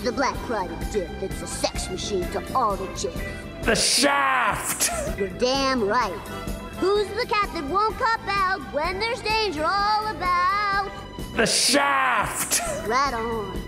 Who's the black Friday dip. It's a sex machine to all the chicks? The shaft! You're damn right. Who's the cat that won't cop out when there's danger all about? The shaft! Right on.